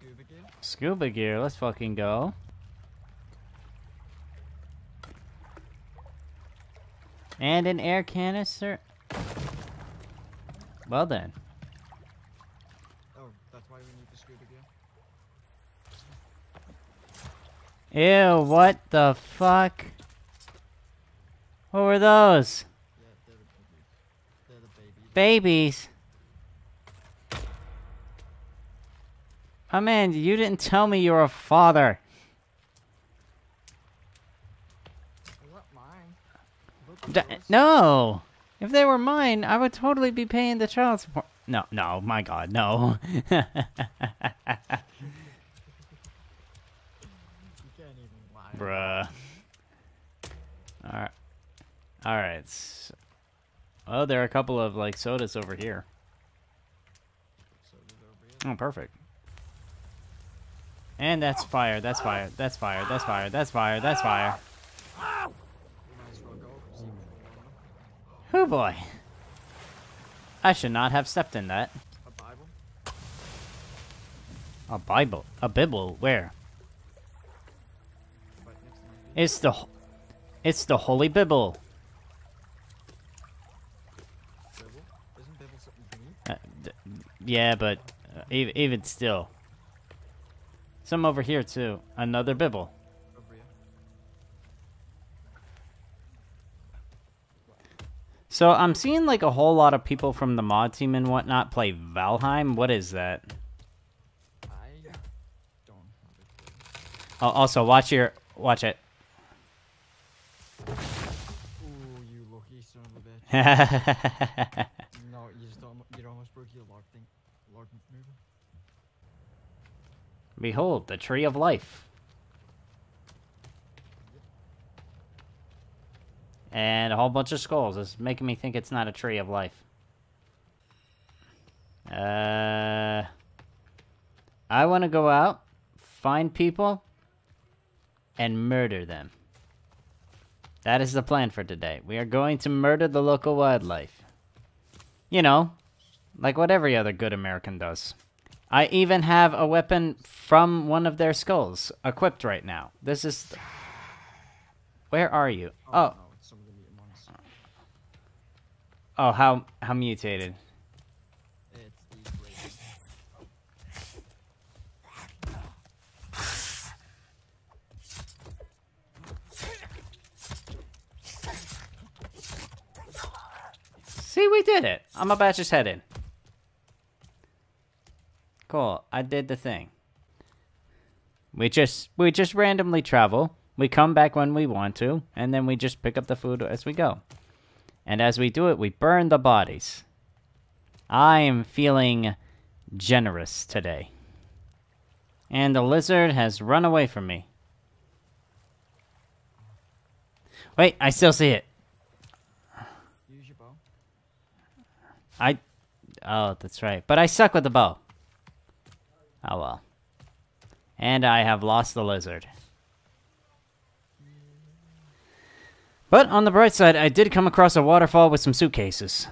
Scuba gear. Scuba gear, let's fucking go. And an air canister. Well then. Oh, that's why we need the scuba gear. Ew, what the fuck? What were those? Yeah, they're the babies. They're the babies. Babies. Oh man, you didn't tell me you were a father. Mine? D- no! If they were mine, I would totally be paying the child support. No, no, my god, no. You can't even lie. Bruh. Alright. Alright. Oh, there are a couple of, like, sodas over here. So there's over here. Oh, perfect. And that's fire, that's fire, that's fire, that's fire, that's fire, that's fire. We might as well go. See what's going on. Oh boy. I should not have stepped in that. A Bible. A Bible. A Bible. Where? Right next to my It's the... It's the Holy Bible. Bible. Bible? Uh, yeah, but uh, even, even still. Some over here, too. Another bibble. So I'm seeing like a whole lot of people from the mod team and whatnot play Valheim. What is that? Oh, also, watch your... Watch it. Ooh, you lucky son of a bitch. No, you just. You almost broke your log thing. Log mover. Behold, the Tree of Life. And a whole bunch of skulls. It's making me think it's not a Tree of Life. Uh, I want to go out, find people, and murder them. That is the plan for today. We are going to murder the local wildlife. You know, like what every other good American does. I even have a weapon from one of their skulls equipped right now. This is. Where are you? Oh, oh. no, it's some of the mutant ones. oh, how how mutated? It's these ravens. See, we did it. I'm about to just head in. Cool. I did the thing. We just we just randomly travel. We come back when we want to, and then we just pick up the food as we go. And as we do it, we burn the bodies. I am feeling generous today. And the lizard has run away from me. Wait, I still see it. Use your bow. I. Oh, that's right. But I suck with the bow. Oh well. And I have lost the lizard. But on the bright side, I did come across a waterfall with some suitcases.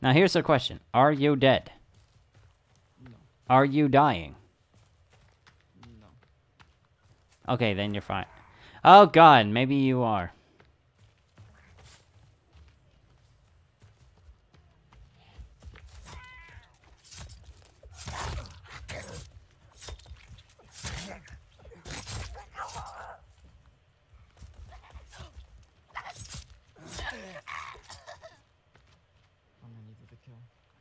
Now here's the question Are you dead? No. Are you dying? No. Okay, then you're fine. Oh god, maybe you are. How many did it kill?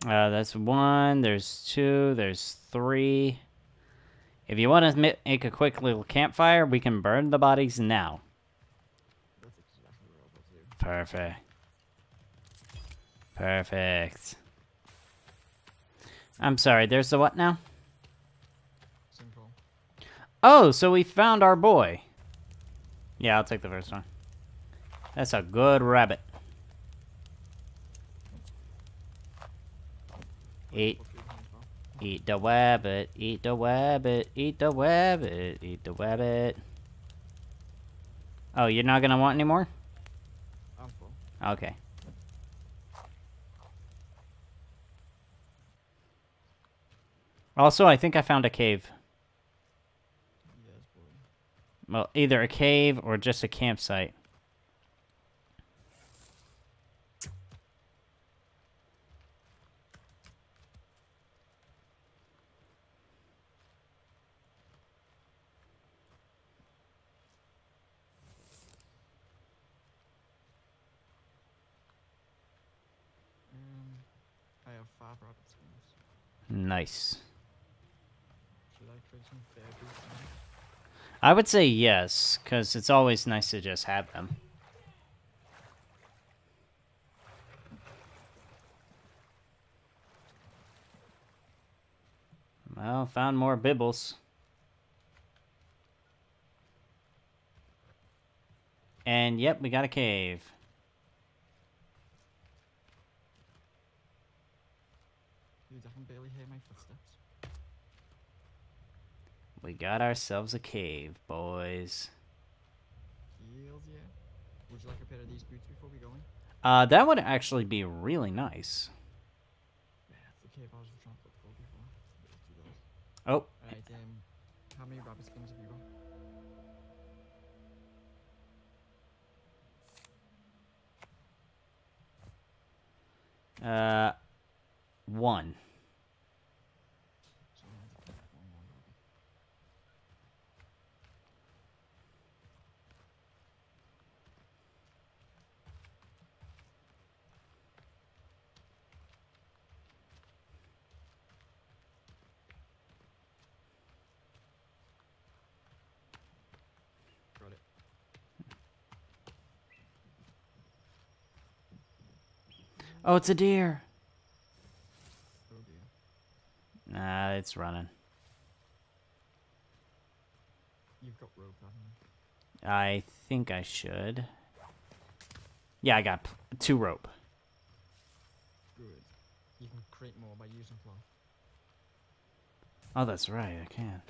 Uh, that's one, there's two, there's three. If you want to make a quick little campfire, we can burn the bodies now. That's exactly what I will do. Perfect. Perfect. I'm sorry, there's the what now? Simple. Oh, so we found our boy. Yeah, I'll take the first one. That's a good rabbit. Eat, Fuck you, as well. eat the rabbit, eat the rabbit, eat the wabbit, eat the wabbit. Oh, you're not gonna want any more? I'm full. Okay. Also, I think I found a cave. Yes, boy. Well, either a cave or just a campsite. Have five rabbit skins. Nice. Should I trade some? I would say yes, because it's always nice to just have them. Well, found more bibbles. And yep, we got a cave. Dude, I can barely hear my footsteps. We got ourselves a cave, boys. Heels, yeah. Would you like a pair of these boots before we go in? Uh, that would actually be really nice. Yeah, that's the cave I was trying to look for before. Let's do those. Oh, Alright, um, how many rabbit skins have you got? uh, one. So I have to get one more rabbit. Got it. Oh, it's a deer. Oh dear. Nah, it's running. You've got rope, haven't you? I think I should. Yeah, I got p- two rope. Good. You can create more by using cloth. Oh, that's right, I can.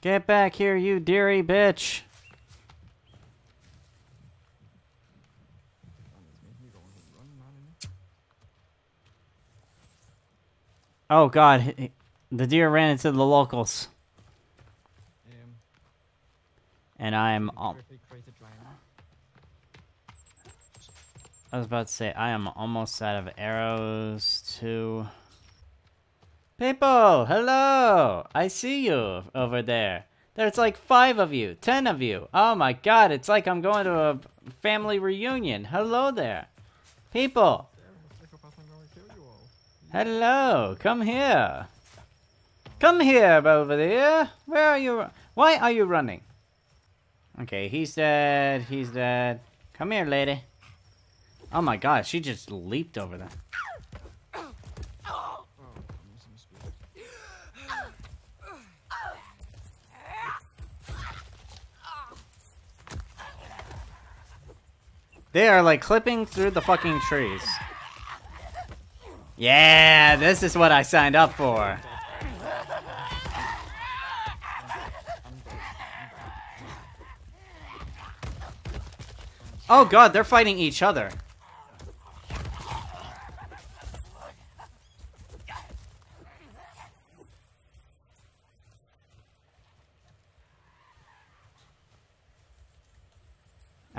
Get back here, you dearie bitch. Oh god, the deer ran into the locals. Um, And I'm you al- quickly create a dry armor. I was about to say I am almost out of arrows too. People, hello! I see you over there. There's like five of you, ten of you. Oh my god, it's like I'm going to a family reunion. Hello there. People, There, hello, come here. Come here, over there. Where are you? Why are you running? Okay, he's dead, he's dead. Come here, lady. Oh my god, she just leaped over them. Oh, I'm missing a spear. They are like clipping through the fucking trees. Yeah, this is what I signed up for. Oh god, they're fighting each other.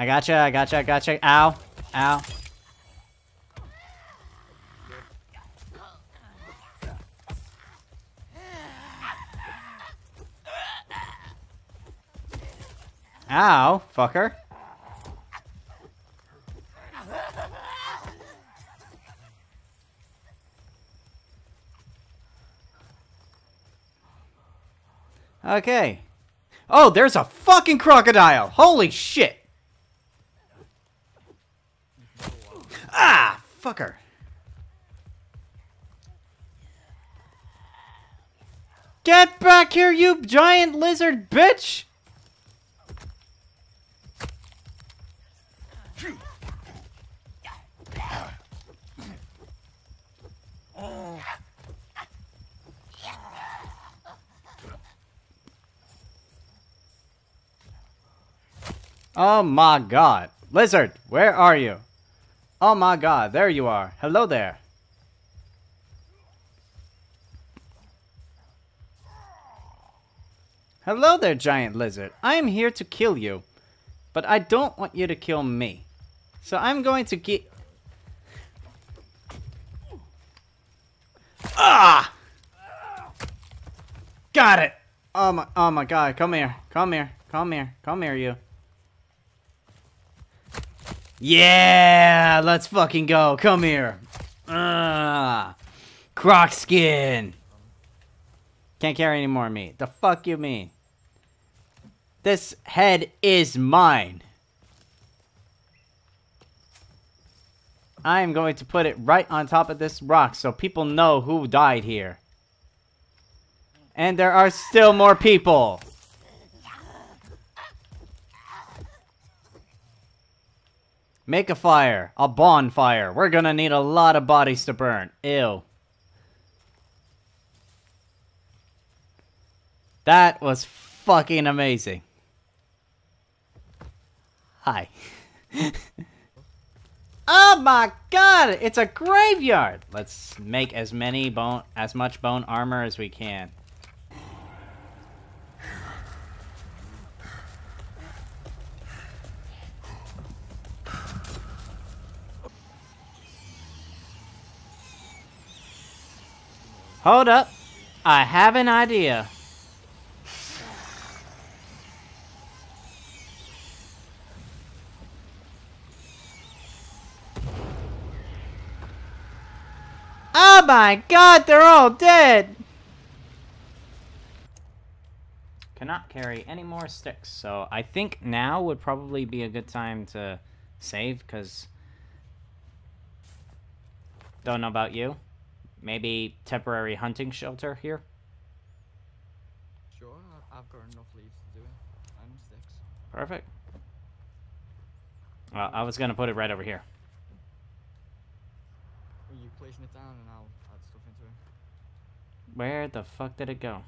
I gotcha, I gotcha, I gotcha. Ow. Ow. Ow, fucker. Okay. Oh, there's a fucking crocodile. Holy shit. Fucker. Get back here, you giant lizard bitch! Oh my god. Lizard, where are you? Oh my god, there you are. Hello there. Hello there, giant lizard. I am here to kill you. But I don't want you to kill me. So I'm going to get... Ah! Got it! Oh my, oh my god, come here. Come here. Come here. Come here, you. Yeah, let's fucking go. Come here. Ah, croc skin. Can't carry any more meat. The fuck you mean? This head is mine. I am going to put it right on top of this rock so people know who died here. And there are still more people. Make a fire. A bonfire. We're gonna need a lot of bodies to burn. Ew. That was fucking amazing. Hi. oh my god! It's a graveyard! Let's make as many bone as much bone armor as we can. Hold up. I have an idea. Oh my god, they're all dead! Cannot carry any more sticks, so I think now would probably be a good time to save, because... Don't know about you. Maybe temporary hunting shelter here? Sure, I- I've got enough leaves to do it. And sticks. Perfect. Well, I was gonna put it right over here. Are you placing it down and I'll add stuff into it? Where the fuck did it go?